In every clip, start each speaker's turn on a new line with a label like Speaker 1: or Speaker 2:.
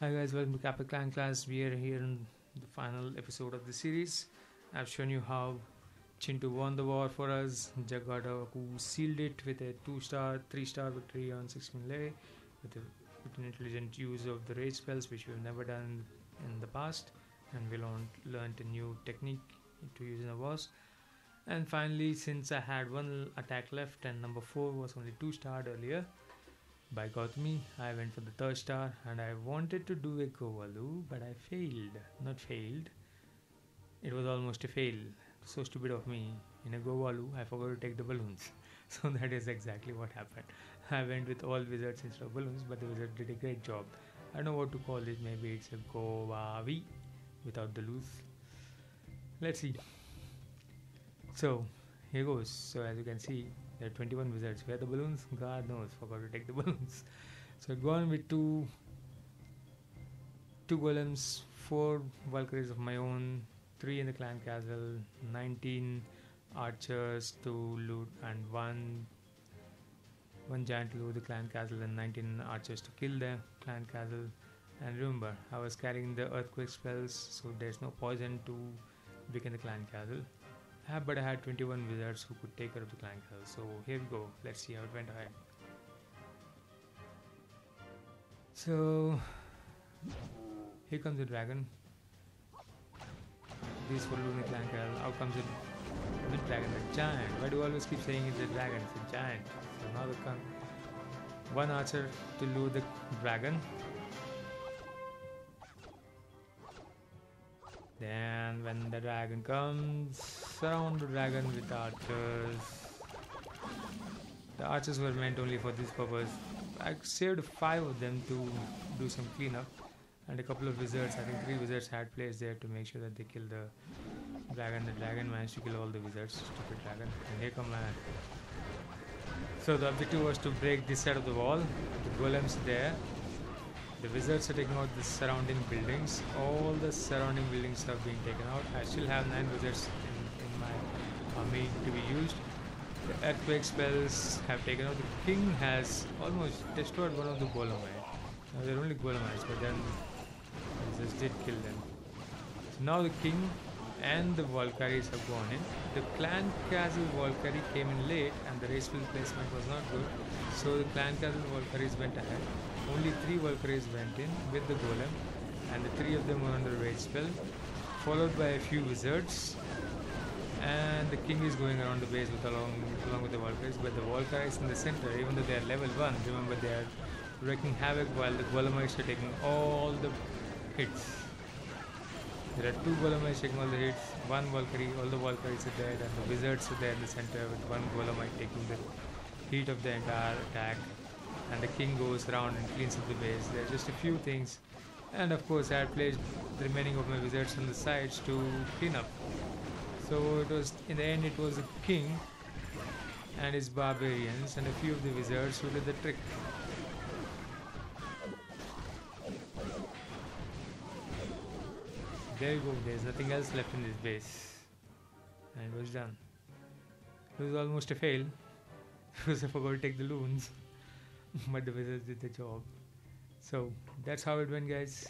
Speaker 1: Hi guys, welcome to Capper Clan class. We are here in the final episode of the series. I've shown you how Chintu won the war for us. Jagada who sealed it with a 2-star, 3-star victory on 16 lay with, a, with an intelligent use of the rage spells which we've never done in the past and we learned, learned a new technique to use in the wars. And finally, since I had one attack left and number 4 was only 2 starred earlier, by Gautami. I went for the third star and I wanted to do a Govaloo, but I failed. Not failed. It was almost a fail. So stupid of me. In a Govaloo, I forgot to take the balloons. So that is exactly what happened. I went with all wizards instead of balloons, but the wizard did a great job. I don't know what to call it. Maybe it's a Govawi without the loose. Let's see. So here goes. So as you can see, there are 21 wizards. Where the balloons? God knows. Forgot to take the balloons. So I've gone with two two golems, four Valkyries of my own, three in the clan castle, 19 archers to loot, and one one giant to loot the clan castle, and 19 archers to kill the clan castle. And remember, I was carrying the earthquake spells, so there's no poison to weaken the clan castle. But I had 21 wizards who could take care of the clan castle. So here we go. Let's see how it went ahead. So here comes the dragon. This for clan castle. Out comes the, the dragon, the giant. Why do I always keep saying it's a dragon? It's a giant. So now the con- one archer to lure the dragon. Then when the dragon comes, surround the dragon with archers. The archers were meant only for this purpose. I saved five of them to do some cleanup, and a couple of wizards. I think three wizards had placed there to make sure that they kill the dragon. The dragon managed to kill all the wizards. Stupid dragon. And here come my. So the objective was to break this side of the wall. The golems there. The wizards are taking out the surrounding buildings. All the surrounding buildings have been taken out. I still have nine wizards in, army to be used. The earthquake spells have taken out. The king has almost destroyed one of the golemai. Now they're only golemites, but then wizards did kill them. So now the king and the Valkyries have gone in. The clan castle Valkyrie came in late and the rage spell placement was not good. So the clan castle Valkyries went ahead. Only three Valkyries went in with the golem and the three of them were under rage spell. Followed by a few wizards. And the king is going around the base with along along with the Valkyries, but the Valkyries in the center, even though they are level 1, remember they are wreaking havoc while the Golemites are taking all the hits. There are two Golemites taking all the hits, one Valkyrie, all the Valkyries are dead, and the Wizards are there in the center with one Golemite taking the heat of the entire attack. And the king goes around and cleans up the base. There are just a few things. And of course, I had placed the remaining of my wizards on the sides to clean up. So it was, in the end, it was the king and his barbarians and a few of the wizards who did the trick. There you go, there's nothing else left in this base. And it was done. It was almost a fail because I forgot to take the loons. but the wizards did the job. So that's how it went, guys.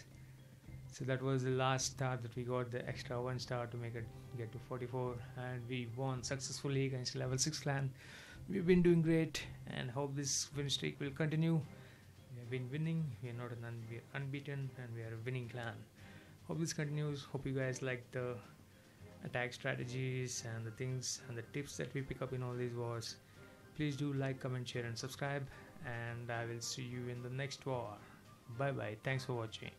Speaker 1: So that was the last star that we got, the extra one star to make it get to 44, and we won successfully against level 6 clan. We've been doing great, and hope this win streak will continue. We have been winning. We are not an un- we are unbeaten, and we are a winning clan. Hope this continues. Hope you guys like the attack strategies and the things and the tips that we pick up in all these wars. Please do like, comment, share, and subscribe. And I will see you in the next war. Bye bye. Thanks for watching.